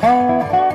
Música